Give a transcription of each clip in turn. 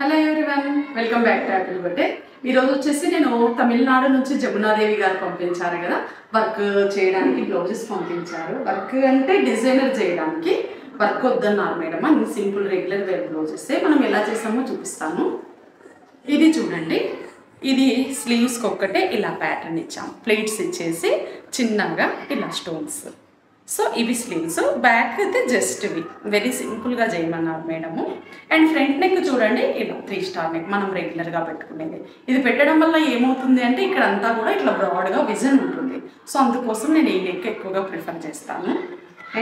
Hello everyone welcome back to Apple birthday ఈరోజు వచ్చేసి నేను తమిళనాడు నుంచి జమునాదేవి గారు పంపించారు కదా. వర్క్ చేయడానికి బ్లౌజెస్ పంపించారు. వర్క్ అంటే డిజైనర్ చేయడానికి వర్క్ వద్దన్నారు మేడం అన్ని సింపుల్ రెగ్యులర్ వేర్ బ్లౌజెస్ మనం ఎలా చేసామో చూపిస్తాను. ఇది చూడండి. ఇది స్లీవ్స్కి ఒక్కటే ఇలా ప్యాటర్న్ ఇచ్చాం. ప్లేట్స్ ఇచ్చేసి చిన్నగా ఇలా స్టోన్స్ సో ఇవి స్లీవ్స్. బ్యాక్ అయితే జస్ట్ ఇవి. వెరీ సింపుల్గా చేయమన్నారు మేడము. అండ్ ఫ్రంట్ నెక్ చూడండి ఇలా త్రీ స్టార్ నెక్ మనం రెగ్యులర్గా పెట్టుకునేది. ఇది పెట్టడం వల్ల ఏమవుతుంది అంటే ఇక్కడ అంతా కూడా ఇట్లా బ్రాడ్గా విజన్ ఉంటుంది. సో అందుకోసం నేను ఈ నెక్ ఎక్కువగా ప్రిఫర్ చేస్తాను.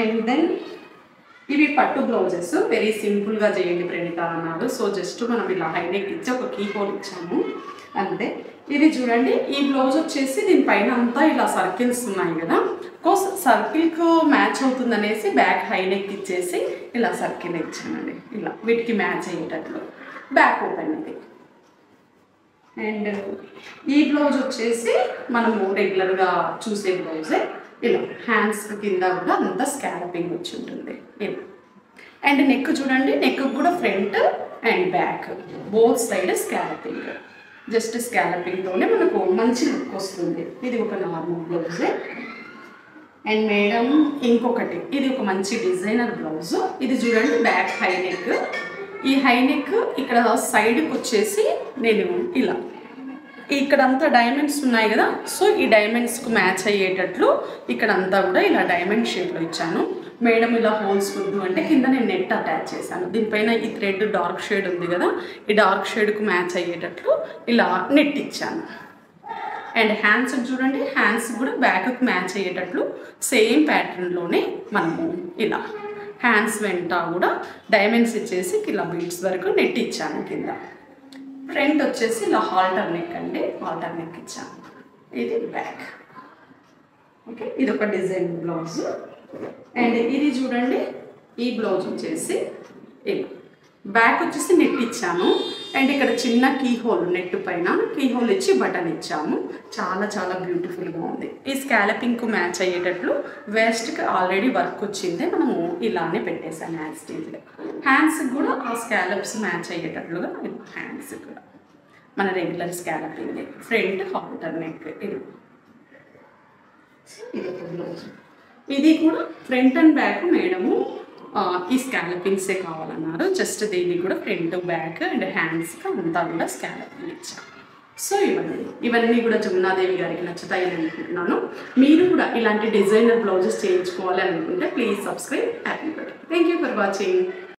అండ్ దెన్ ఇవి పట్టు బ్లౌజెస్. వెరీ సింపుల్గా చేయండి ప్రణిత అన్నారు సో జస్ట్ మనం ఇలా హైలైట్ ఇచ్చి ఒక కీ హోల్ ఇచ్చాము. అంతే. ఇది చూడండి ఈ బ్లౌజ్ వచ్చేసి దీనిపైన అంతా ఇలా సర్కిల్స్ ఉన్నాయి కదా. కోస్ సర్కిల్కు మ్యాచ్ అవుతుంది అనేసి బ్యాక్ హైనెక్ ఇచ్చేసి ఇలా సర్కిల్ ఇచ్చానండి. ఇలా వీటికి మ్యాచ్ అయ్యేటట్లు. బ్యాక్ ఓపెన్ ఇది. అండ్ ఈ బ్లౌజ్ వచ్చేసి మనము రెగ్యులర్గా చూసే బ్లౌజే. ఇలా హ్యాండ్స్ కింద కూడా అంతా స్కాలపింగ్ వచ్చి ఉంటుంది. ఇలా. అండ్ నెక్ చూడండి నెక్ కూడా front and back both side scalloping just స్కాలపింగ్తోనే మనకు మంచి లుక్ వస్తుంది. ఇది ఒక నార్మల్ బ్లౌజే అండ్ మేడం ఇంకొకటి. ఇది ఒక మంచి డిజైనర్ బ్లౌజ్ ఇది చూడండి బ్యాక్ హై నెక్ ఈ హై నెక్ ఇక్కడ సైడ్కి వచ్చేసి నేను ఇలా. ఇక్కడంతా డైమండ్స్ ఉన్నాయి కదా. సో ఈ డైమండ్స్కు మ్యాచ్ అయ్యేటట్లు ఇక్కడంతా కూడా ఇలా డైమండ్ షేప్లో ఇచ్చాను. మేడం ఇలా హోల్స్ వద్దు అంటే కింద నేను నెట్ అటాచ్ చేశాను. దీనిపైన ఈ థ్రెడ్ డార్క్ షేడ్ ఉంది కదా. ఈ డార్క్ షేడ్కు మ్యాచ్ అయ్యేటట్లు ఇలా నెట్ ఇచ్చాను. అండ్ హ్యాండ్స్ చూడండి హ్యాండ్స్ కూడా బ్యాక్కి మ్యాచ్ అయ్యేటట్లు సేమ్ ప్యాటర్న్లోనే మనము ఇలా హ్యాండ్స్ వెంట కూడా డైమండ్స్ ఇచ్చేసి ఇలా బీడ్స్ వరకు నెట్ ఇచ్చాను కింద. ఫ్రంట్ వచ్చేసి ఇలా హాల్టర్ నెక్ అండి. హాల్టర్ నెక్ ఇచ్చాను ఇది బ్యాక్ ఓకే ఇది ఒక డిజైన్ బ్లౌజ్ అండ్ ఇది చూడండి ఈ బ్లౌజ్ వచ్చేసి ఇది బ్యాక్ వచ్చేసి నెట్ ఇచ్చాను. అండ్ ఇక్కడ చిన్న కీ హోల్ నెట్ పైన కీ హోల్ ఇచ్చి బటన్ ఇచ్చాము. చాలా చాలా బ్యూటిఫుల్గా ఉంది. ఈ స్కాలపింగ్కు మ్యాచ్ అయ్యేటట్లు వేస్ట్కి ఆల్రెడీ వర్క్ వచ్చిందే. మనము ఇలానే పెట్టేసాను హ్యాండ్ స్టీజ్లో హ్యాండ్స్కి కూడా ఆ స్కాలప్స్ మ్యాచ్ అయ్యేటట్లుగా హ్యాండ్స్ కూడా. మన regular scalloping front halter neck ఇది. ఇది కూడా ఫ్రంట్ అండ్ బ్యాక్ మేడము ఈ స్కాలపింగ్సే కావాలన్నారు. జస్ట్ దీన్ని కూడా ఫ్రంట్ బ్యాక్ అండ్ హ్యాండ్స్కి అంతా కూడా స్కాలపింగ్ ఇచ్చాను సో ఇవన్నీ. ఇవన్నీ కూడా జమునాదేవి గారికి నచ్చుతాయని అనుకుంటున్నాను. మీరు కూడా ఇలాంటి డిజైనర్ బ్లౌజెస్ చేయించుకోవాలి అనుకుంటే please subscribe happy birthday. Thank you for watching